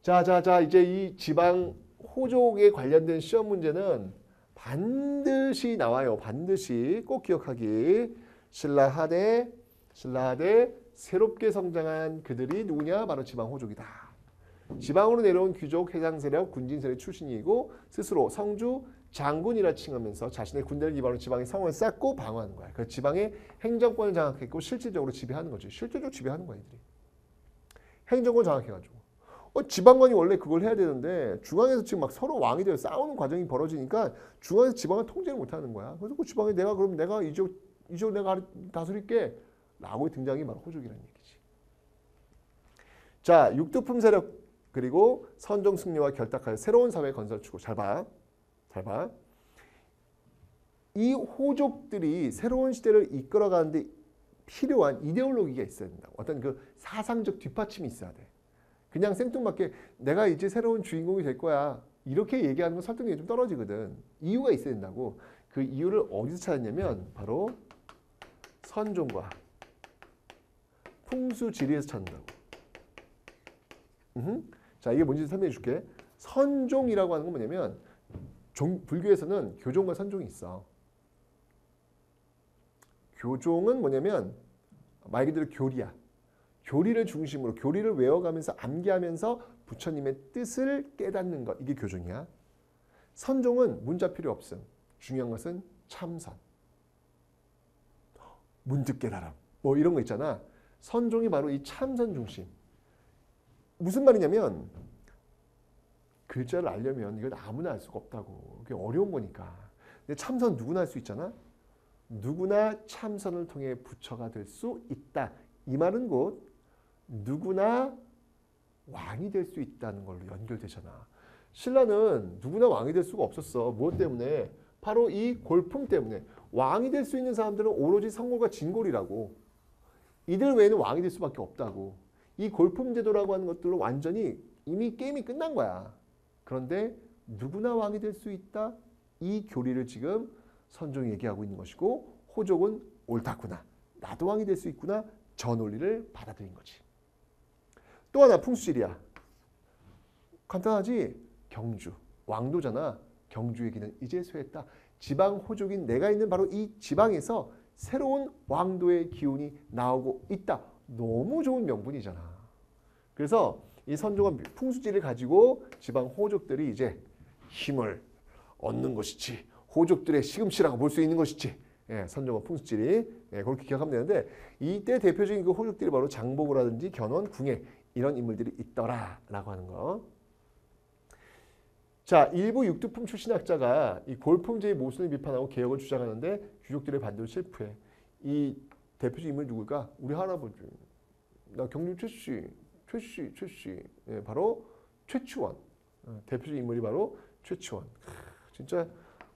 자, 자, 자, 이제 이 지방 호족에 관련된 시험 문제는 반드시 나와요. 반드시 꼭 기억하기. 신라하대, 신라하대 새롭게 성장한 그들이 누구냐? 바로 지방 호족이다. 지방으로 내려온 귀족, 해상 세력, 군진 세력 출신이고 스스로 성주 장군이라 칭하면서 자신의 군대를 기반으로 지방의 성을 쌓고 방어하는 거야. 그 지방의 행정권을 장악했고 실질적으로 지배하는 거지. 실질적으로 지배하는 거야, 이들이. 행정권 장악해가지고. 어, 지방관이 원래 그걸 해야 되는데 중앙에서 지금 막 서로 왕이 되어 싸우는 과정이 벌어지니까 중앙에서 지방을 통제를 못하는 거야. 그래서 그 지방에 내가 그럼 내가 이쪽 이쪽 내가 다스릴게 라고 등장이 바로 호족이라는 얘기지. 자 육두품 세력 그리고 선종 승려와 결탁하여 새로운 사회 건설 추구 잘 봐. 잘 봐. 이 호족들이 새로운 시대를 이끌어가는데 필요한 이데올로기가 있어야 된다. 어떤 그 사상적 뒷받침이 있어야 돼. 그냥 생뚱맞게 내가 이제 새로운 주인공이 될 거야. 이렇게 얘기하는 건 설득력이 좀 떨어지거든. 이유가 있어야 된다고. 그 이유를 어디서 찾았냐면 바로 선종과 풍수 지리에서 찾는다고. 으흠. 자 이게 뭔지 설명해 줄게. 선종이라고 하는 건 뭐냐면 종, 불교에서는 교종과 선종이 있어. 교종은 뭐냐면 말 그대로 교리야. 교리를 중심으로 교리를 외워가면서 암기하면서 부처님의 뜻을 깨닫는 것 이게 교종이야. 선종은 문자 필요 없음. 중요한 것은 참선. 문득 깨달음. 뭐 이런 거 있잖아. 선종이 바로 이 참선 중심. 무슨 말이냐면 글자를 알려면 이건 아무나 알 수가 없다고. 그게 어려운 거니까. 근데 참선 누구나 할 수 있잖아. 누구나 참선을 통해 부처가 될 수 있다. 이 말은 곧 누구나 왕이 될 수 있다는 걸로 연결되잖아. 신라는 누구나 왕이 될 수가 없었어. 무엇 때문에? 바로 이 골품 때문에. 왕이 될 수 있는 사람들은 오로지 성골과 진골이라고. 이들 외에는 왕이 될 수밖에 없다고. 이 골품 제도라고 하는 것들로 완전히 이미 게임이 끝난 거야. 그런데 누구나 왕이 될 수 있다. 이 교리를 지금 선종이 얘기하고 있는 것이고 호족은 옳다구나. 나도 왕이 될 수 있구나. 저 논리를 받아들인 거지. 또 하나 풍수지리야. 간단하지? 경주. 왕도잖아. 경주 얘기는 이제 쇠했다. 지방 호족인 내가 있는 바로 이 지방에서 새로운 왕도의 기운이 나오고 있다. 너무 좋은 명분이잖아. 그래서 이 선종한 풍수지를 가지고 지방 호족들이 이제 힘을 얻는 것이지 호족들의 시금치라고 볼 수 있는 것이지 예, 선종한 풍수지리 예, 그렇게 기억하면 되는데 이때 대표적인 그 호족들이 바로 장보고라든지 견원, 궁예 이런 인물들이 있더라라고 하는 거. 자, 일부 육두품 출신 학자가 이 골품제의 모순을 비판하고 개혁을 주장하는데 귀족들의 반대로 실패해. 이 대표적 인물이 누굴까? 우리 할아버지. 나 경주 최씨, 최씨, 최씨. 예, 바로 최치원. 어, 대표적 인물이 바로 최치원. 크, 진짜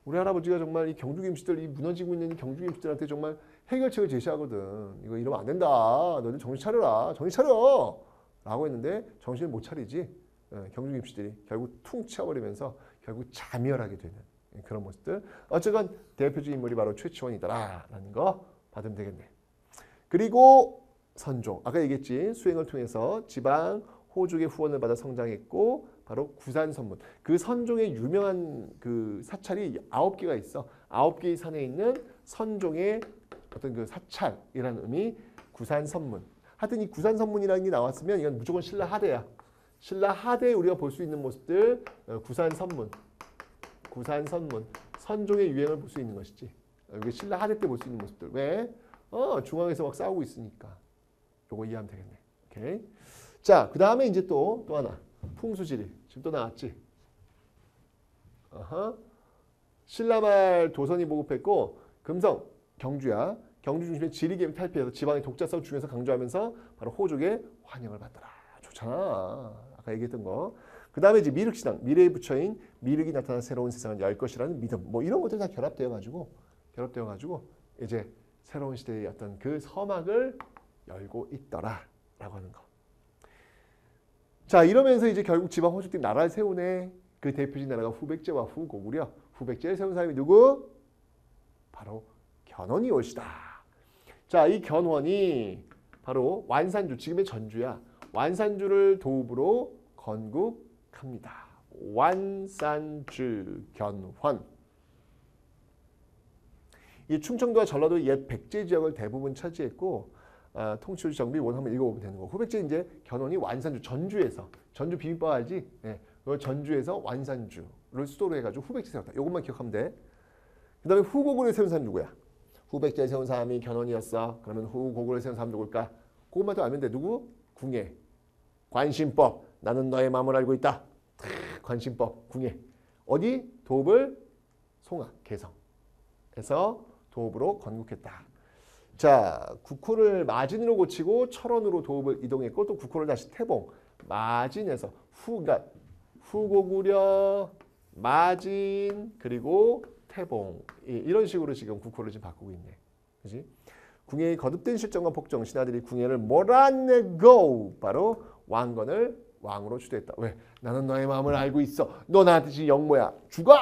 우리 할아버지가 정말 이 경주 김씨들, 이 무너지고 있는 이 경주 김씨들한테 정말 해결책을 제시하거든. 이거 이러면 안 된다. 너희들 정신 차려라. 정신 차려. 라고 했는데 정신을 못 차리지. 예, 경주 김씨들이 결국 퉁 치워버리면서 결국 자멸하게 되는 그런 모습들. 어쨌건 대표적 인물이 바로 최치원이다라는 거 받으면 되겠네. 그리고 선종. 아까 얘기했지. 수행을 통해서 지방 호족의 후원을 받아 성장했고 바로 구산선문. 그 선종의 유명한 그 사찰이 아홉 개가 있어. 아홉 개의 산에 있는 선종의 어떤 그 사찰이라는 의미 구산선문. 하여튼 이 구산 선문이라는 게 나왔으면 이건 무조건 신라 하대야. 신라 하대에 우리가 볼 수 있는 모습들 어, 구산 선문. 구산 선문. 선종의 유행을 볼 수 있는 것이지. 어, 이게 신라 하대 때 볼 수 있는 모습들. 왜? 어, 중앙에서 막 싸우고 있으니까. 요거 이해하면 되겠네. 오케이. 자, 그 다음에 이제 또, 또 하나. 풍수지리. 지금 또 나왔지? 어허. 신라말 도선이 보급했고, 금성, 경주야. 경주 중심의 지리계획 탈피해서 지방의 독자성 중에서 강조하면서 바로 호족의 환영을 받더라. 좋잖아. 아까 얘기했던 거. 그 다음에 이제 미륵신앙, 미래의 부처인 미륵이 나타난 새로운 세상을 열 것이라는 믿음. 뭐 이런 것들이 다 결합되어 가지고, 결합되어 가지고 이제 새로운 시대의 어떤 그 서막을 열고 있더라. 라고 하는 거. 자, 이러면서 이제 결국 지방 호족들이 나라를 세우네. 그 대표적인 나라가 후백제와 후고구려. 후백제를 세운 사람이 누구? 바로 견훤이 올시다. 자, 이 견훤이 바로 완산주, 지금의 전주야. 완산주를 도읍으로 건국합니다. 완산주 견훤. 이 충청도와 전라도 옛 백제 지역을 대부분 차지했고 아, 통치주 정비 원 한번 읽어보면 되는 거. 후백제 이제 견훤이 완산주 전주에서 전주 비빔밥 알지? 예, 그 전주에서 완산주를 수도로 해가지고 후백제 세웠다. 이것만 기억하면 돼. 그 다음에 후고구려 세운 사람 누구야? 후백제 세운 사람이 견훤이었어. 그러면 후고구려 세운 사람 누굴까? 그것만 더 알면 돼. 누구? 궁예. 관심법. 나는 너의 마음을 알고 있다. 관심법. 궁예. 어디? 도읍을 송악, 개성에서 도읍으로 건국했다. 자, 국호를 마진으로 고치고 철원으로 도읍을 이동했고 또 국호를 다시 태봉, 마진에서 후, 그러니까 후고구려, 마진 그리고 태봉 이런 식으로 지금 국호를 지금 바꾸고 있네. 그지? 궁예의 거듭된 실정과 복종 신하들이 궁예를 몰아내고 바로 왕건을 왕으로 추대했다. 왜? 나는 너의 마음을 알고 있어. 너 나한테 지금 영모야. 죽어!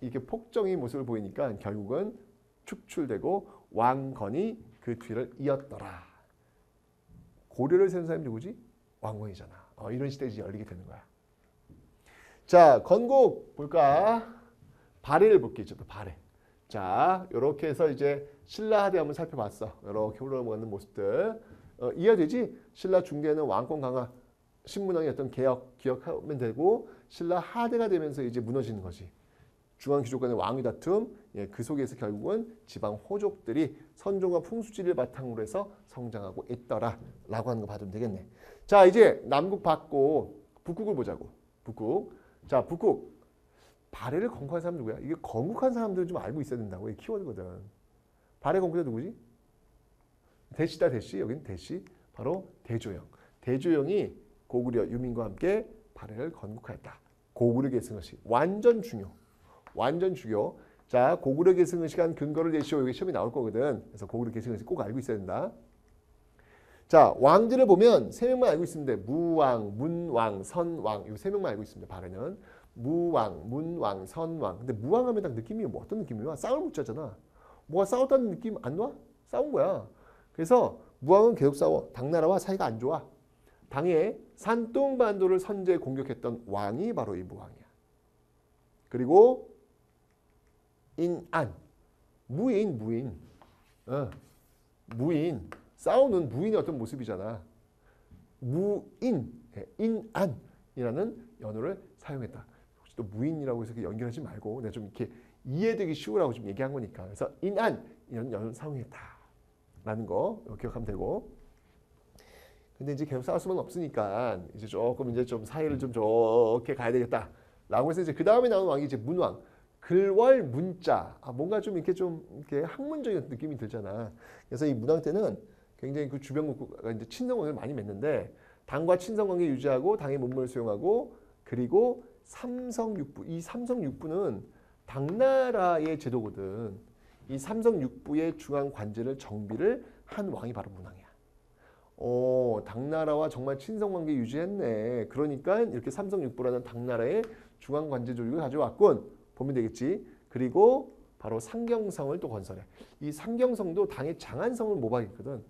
이렇게 폭정의 모습을 보이니까 결국은 축출되고 왕건이 그 뒤를 이었더라. 고려를 세운 사람이 누구지? 왕건이잖아. 어, 이런 시대가 열리게 되는 거야. 자, 건국 볼까? 발해를 볼게 있죠. 발해. 자, 이렇게 해서 이제 신라 하대 한번 살펴봤어. 이렇게 흘러가는 모습들. 어, 이해되지? 신라 중대는 왕권 강화, 신문왕의 어떤 개혁 기억하면 되고 신라 하대가 되면서 이제 무너지는 거지. 중앙 귀족 간의 왕위 다툼, 예, 그 속에서 결국은 지방 호족들이 선종과 풍수지를 바탕으로 해서 성장하고 있더라 라고 하는 거 봐주면 되겠네. 자, 이제 남국 받고 북국을 보자고. 북국. 자, 북국. 발해를 건국한 사람 누구야? 이게 건국한 사람들을 좀 알고 있어야 된다고. 이게 키워드거든. 발해 건국자 누구지? 대시다 대시. 여기는 대시. 바로 대조영. 대조영이 고구려 유민과 함께 발해를 건국하였다. 고구려 계승의식 완전 중요. 완전 중요. 자, 고구려 계승의식 한 근거를 제시오. 여기 시험이 나올 거거든. 그래서 고구려 계승의식 꼭 알고 있어야 된다. 자, 왕들을 보면 세 명만 알고 있습니다. 무왕, 문왕, 선왕. 이 세 명만 알고 있습니다. 발에는 무왕, 문왕, 선왕. 근데 무왕하면 딱 느낌이 뭐 어떤 느낌이 와? 싸울 묻자잖아. 뭐가 싸웠다는 느낌 안 와? 싸운 거야. 그래서 무왕은 계속 싸워. 당나라와 사이가 안 좋아. 당에 산동반도를 선제 공격했던 왕이 바로 이 무왕이야. 그리고 인안 무인 무인 어, 무인 싸우는 무인의 어떤 모습이잖아. 무인 예, 인안이라는 연호를 사용했다. 또 무인이라고 해서 연결하지 말고 내가 좀 이렇게 이해되기 쉬우라고 좀 얘기한 거니까. 그래서 인안 이런 연호를 사용했다라는 거 기억하면 되고. 근데 이제 계속 싸울 수는 없으니까 이제 조금 이제 좀 사이를 좀 좋게 가야 되겠다 라고 해서 이제 그 다음에 나온 왕이 이제 문왕. 글월 문자. 아, 뭔가 좀 이렇게 좀 이렇게 학문적인 느낌이 들잖아. 그래서 이 문왕 때는 굉장히 그 주변 국가가 이제 친정관계를 많이 맺는데 당과 친정관계 유지하고 당의 문물을 수용하고 그리고 삼성육부. 이 삼성육부는 당나라의 제도거든. 이 삼성육부의 중앙 관제를 정비를 한 왕이 바로 문왕이야. 어, 당나라와 정말 친선 관계 유지했네. 그러니까 이렇게 삼성육부라는 당나라의 중앙 관제 조직을 가져왔군. 보면 되겠지. 그리고 바로 상경성을 또 건설해. 이 상경성도 당의 장안성을 모방했거든.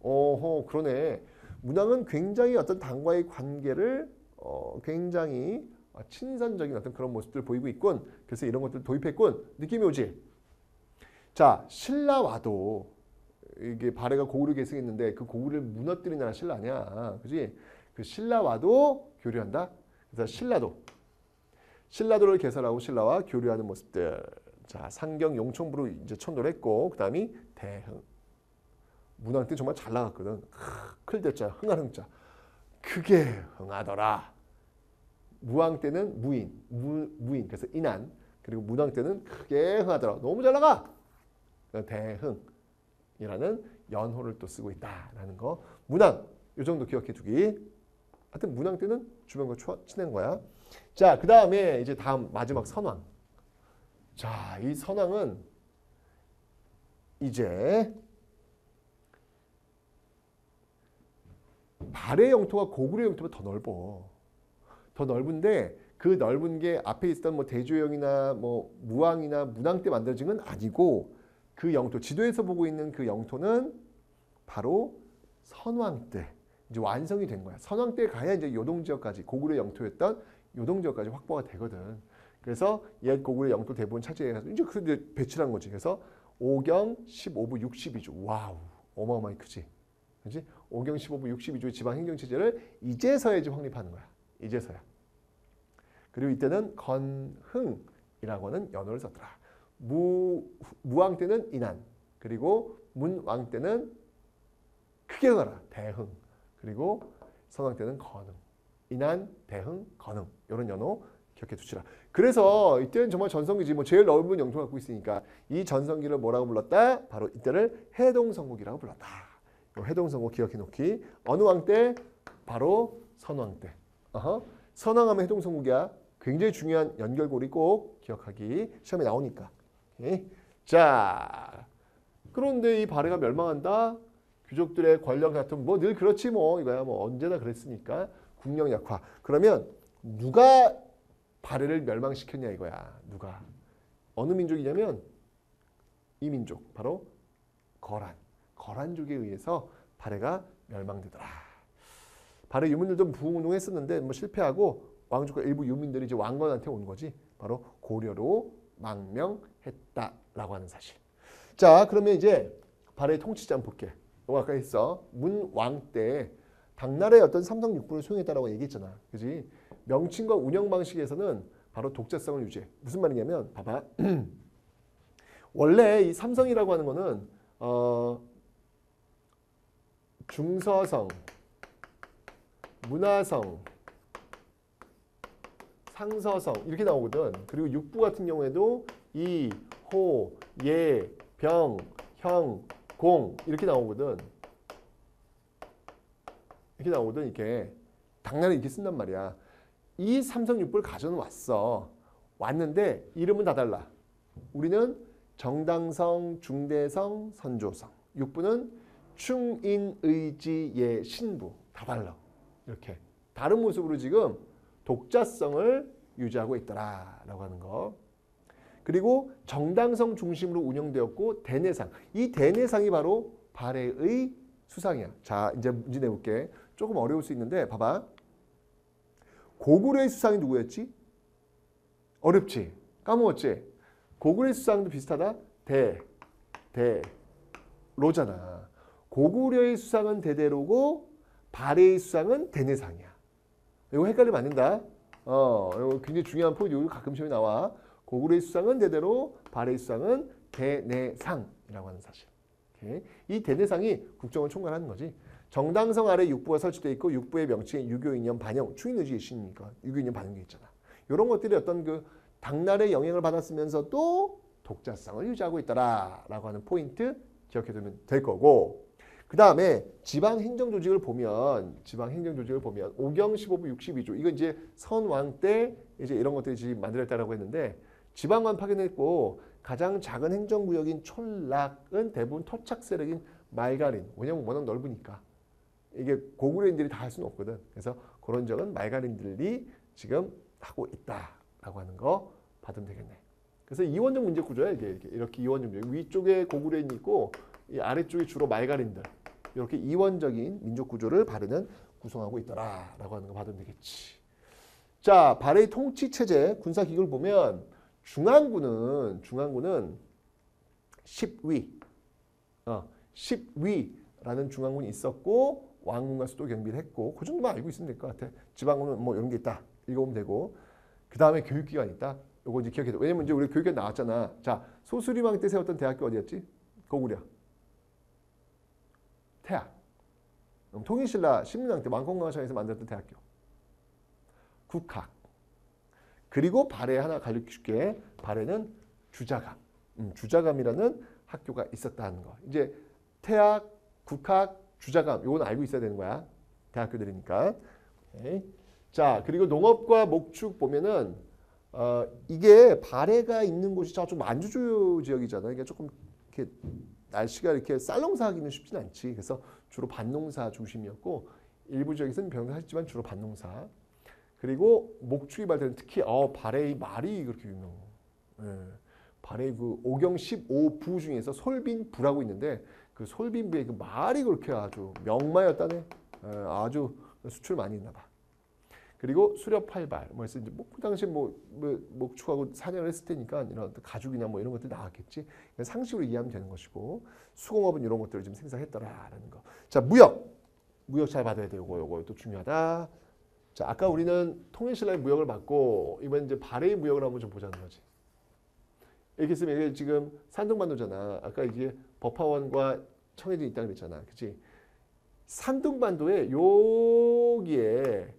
어허, 그러네. 문왕은 굉장히 어떤 당과의 관계를 어, 굉장히 친선적인 어떤 그런 모습들 보이고 있군. 그래서 이런 것들 도입했군. 느낌이 오지? 자, 신라와도 이게 발해가 고구려 계승했는데 그 고구려를 무너뜨린 나라 신라 아니야. 그지? 그 신라와도 교류한다. 그래서 신라도 신라도를 개설하고 신라와 교류하는 모습들. 자, 상경 용천부로 이제 천도를 했고 그다음이 대흥. 문왕 때 정말 잘 나갔거든. 클 대자 흥하흥자. 크게 흥하더라. 무왕 때는 무인, 무, 무인 그래서 인한 그리고 문왕 때는 크게 흥하더라. 너무 잘 나가. 대흥이라는 연호를 또 쓰고 있다라는 거. 문왕 이 정도 기억해 두기. 하여튼 문왕 때는 주변과 친한 거야. 자, 그 다음에 이제 다음 마지막 선왕. 자, 이 선왕은 이제 발의 영토가 고구려 영토보다 더 넓어. 더 넓은데 그 넓은 게 앞에 있었던 뭐 대조영이나 뭐 무왕이나 문왕 때 만들어진 건 아니고 그 영토 지도에서 보고 있는 그 영토는 바로 선왕 때 이제 완성이 된 거야. 선왕 때 가야 이제 요동 지역까지 고구려 영토였던 요동 지역까지 확보가 되거든. 그래서 옛 고구려 영토 대부분 차지해서 이제 그 배출한 거지. 그래서 5경 15부 62주. Wow. 어마어마하게 크지. 그지? 5경 15부 62조의 지방 행정 체제를 이제서야 이제 확립하는 거야. 이제서야. 그리고 이때는 건흥이라고 하는 연호를 썼더라. 무 무왕 때는 인한. 그리고 문왕 때는 크게 가라. 대흥. 그리고 선왕 때는 건흥. 인한, 대흥, 건흥 이런 연호 기억해 두시라. 그래서 이때는 정말 전성기지 뭐 제일 넓은 영토를 갖고 있으니까 이 전성기를 뭐라고 불렀다? 바로 이때를 해동성국이라고 불렀다. 해동성국 기억해 놓기. 어느 왕 때? 바로 선왕 때. 어허. 선왕하면 해동성국이야. 굉장히 중요한 연결고리 꼭 기억하기 시험에 나오니까. 오케이. 자, 그런데 이 발해가 멸망한다. 귀족들의 권력 같은 뭐늘 그렇지 뭐 이거야 뭐 언제나 그랬으니까 국력 약화. 그러면 누가 발해를 멸망시켰냐 이거야. 누가. 어느 민족이냐면 이 민족 바로 거란. 거란족에 의해서 발해가 멸망되더라. 발해 유민들도 부흥운동 했었는데 뭐 실패하고 왕족과 일부 유민들이 이제 왕건한테 온 거지. 바로 고려로 망명했다라고 하는 사실. 자, 그러면 이제 발해 통치자 한번 볼게. 너 아까 했어. 문왕 때 당나라의 어떤 삼성 육부를 수용했다라고 얘기했잖아. 그지? 명칭과 운영 방식에서는 바로 독자성을 유지해. 무슨 말이냐면 봐봐. 원래 이 삼성이라고 하는 거는 어, 중서성, 문화성, 상서성 이렇게 나오거든. 그리고 육부 같은 경우에도 이, 호, 예, 병, 형, 공 이렇게 나오거든. 이렇게 나오거든 이렇게 당나라 이렇게 쓴단 말이야. 이 삼성 육부를 가져는 왔어. 왔는데 이름은 다 달라. 우리는 정당성, 중대성, 선조성. 육부는 충인의지의 신부. 다 달라. 이렇게. 다른 모습으로 지금 독자성을 유지하고 있더라라고 하는 거. 그리고 정당성 중심으로 운영되었고 대내상. 이 대내상이 바로 발해의 수상이야. 자, 이제 문제 내볼게. 조금 어려울 수 있는데 봐봐. 고구려의 수상이 누구였지? 어렵지? 까먹었지? 고구려의 수상도 비슷하다? 대, 대, 로잖아. 고구려의 수상은 대대로고 발해의 수상은 대내상이야. 이거 헷갈리면 안 된다. 어, 이거 굉장히 중요한 포인트. 가끔 시험에 나와. 고구려의 수상은 대대로 발해의 수상은 대내상이라고 하는 사실. 오케이. 이 대내상이 국정을 총괄하는 거지. 정당성 아래 육부가 설치되어 있고 육부의 명칭에 유교 이념 반영, 추인 의지의 신이니까 유교 이념 반영돼 있잖아. 이런 것들이 어떤 그 당날의 영향을 받았으면서도 독자성을 유지하고 있다라고 하는 포인트 기억해 두면 될 거고 그 다음에 지방 행정 조직을 보면 지방 행정 조직을 보면 오경 15부 62조 이건 이제 선왕 때 이제 이런 것들이 지금 만들었다라고 했는데 지방만 파견했고 가장 작은 행정구역인 촌락은 대부분 토착 세력인 말가린 왜냐면 워낙 넓으니까 이게 고구려인들이 다 할 수는 없거든 그래서 그런 적은 말가린들이 지금 하고 있다라고 하는 거 받으면 되겠네. 그래서 이원적 문제 구조야 이렇게, 이렇게 이원적 문제. 위쪽에 고구려인이 있고 이 아래쪽이 주로 말가린들. 이렇게 이원적인 민족 구조를 바르는 구성하고 있더라라고 하는 거 받으면 되겠지. 자, 발해의 통치 체제 군사 기구를 보면 중앙군은 중앙군은 10위, 어, 10위라는 중앙군이 있었고 왕군과 수도 경비를 했고 그 정도만 알고 있으면 될 것 같아. 지방군은 뭐 이런 게 있다. 읽어보면 되고 그 다음에 교육기관이 있다. 요거 이제 기억해야 돼. 왜냐면 이제 우리 교육기관 나왔잖아. 자, 소수리왕 때 세웠던 대학교 어디였지? 고구려. 태학. 통일신라 신민왕 때 왕콩강화청에서 만들었던 대학교. 국학. 그리고 발해 하나 가르쳐줄게. 발해는 주자감. 음, 주자감이라는 학교가 있었다는 거. 이제 태학, 국학, 주자감. 요건 알고 있어야 되는 거야. 대학교들이니까. 오케이. 자, 그리고 농업과 목축 보면은 어, 이게 발해가 있는 곳이 좀 안주주 지역이잖아. 그러니까 조금 이렇게 날씨가 이렇게 쌀 농사하기는 쉽진 않지. 그래서 주로 밭농사 중심이었고 일부 지역에서는 병사 했지만 주로 밭농사. 그리고 목축이 발달된 특히 어, 발해의 말이 그렇게 유명. 예. 발해 그 오경 15부 중에서 솔빈부라고 있는데 그 솔빈부의 그 말이 그렇게 아주 명마였다네. 예, 아주 수출 많이 했나 봐. 그리고 수렵 활발 뭐 해서 이제 뭐 그 당시 뭐, 뭐 목축하고 사냥을 했을 테니까 이런 가죽이나 뭐 이런 것들이 나왔겠지 상식으로 이해하면 되는 것이고 수공업은 이런 것들을 좀 생산했더라라는 거. 자 무역 무역 잘 받아야 되고 요거 또 중요하다. 자 아까 우리는 통일신라의 무역을 받고 이번 이제 발해의 무역을 한번 좀 보자는 거지. 이렇게 쓰면 이게 지금 산둥반도잖아. 아까 이게 법화원과 청해진이 있다 그랬잖아. 그치? 산둥반도에 여기에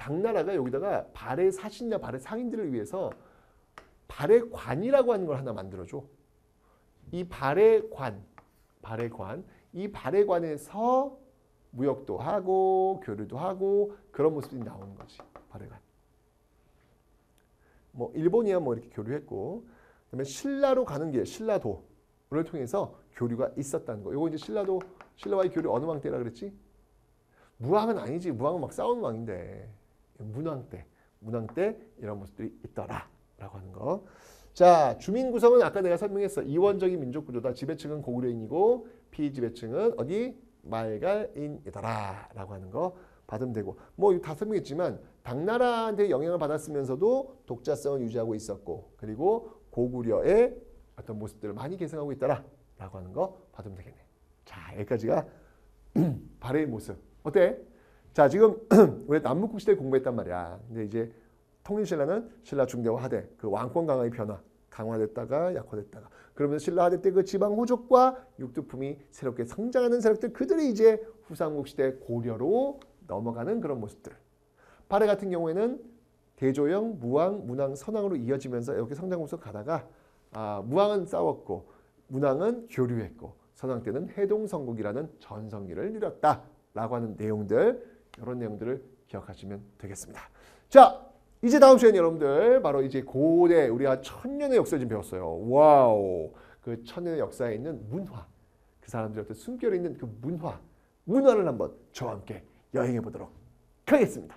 당나라가 여기다가 발해 사신이나 발해 상인들을 위해서 발해관이라고 하는 걸 하나 만들어줘. 이 발해관, 발해관, 이 발해관에서 무역도 하고 교류도 하고 그런 모습이 나오는 거지. 발해관. 뭐 일본이야 뭐 이렇게 교류했고 그다음에 신라로 가는 길, 신라도를 통해서 교류가 있었다는 거. 이거 이제 신라도 신라와의 교류 어느 왕 때라 그랬지? 무왕은 아니지. 무왕은 막 싸우는 왕인데. 문왕 때, 문왕 때 이런 모습들이 있더라라고 하는 거. 자, 주민 구성은 아까 내가 설명했어. 이원적인 민족 구조다. 지배층은 고구려인이고 피지배층은 어디 말갈인이더라라고 하는 거 받으면 되고 뭐다 설명했지만 당나라한테 영향을 받았으면서도 독자성을 유지하고 있었고 그리고 고구려의 어떤 모습들을 많이 계승하고 있더라라고 하는 거 받으면 되겠네. 자, 여기까지가 발해의 모습. 어때? 자, 지금 우리 남북국 시대 공부했단 말이야. 근데 이제 통일신라는 신라 중대와 하대, 그 왕권 강화의 변화, 강화됐다가 약화됐다가 그러면서 신라 하대 때 그 지방 호족과 육두품이 새롭게 성장하는 세력들 그들이 이제 후삼국 시대 고려로 넘어가는 그런 모습들. 발해 같은 경우에는 대조영, 무왕, 문왕, 선왕으로 이어지면서 이렇게 성장하면서 가다가 아, 무왕은 싸웠고 문왕은 교류했고 선왕 때는 해동성국이라는 전성기를 누렸다라고 하는 내용들 이런 내용들을 기억하시면 되겠습니다. 자, 이제 다음 시간에 여러분들 바로 이제 고대 우리가 천년의 역사를 좀 배웠어요. 와우. 그 천년의 역사에 있는 문화. 그 어떤 숨결에 있는 그 문화. 문화를 한번 저와 함께 여행해 보도록 하겠습니다.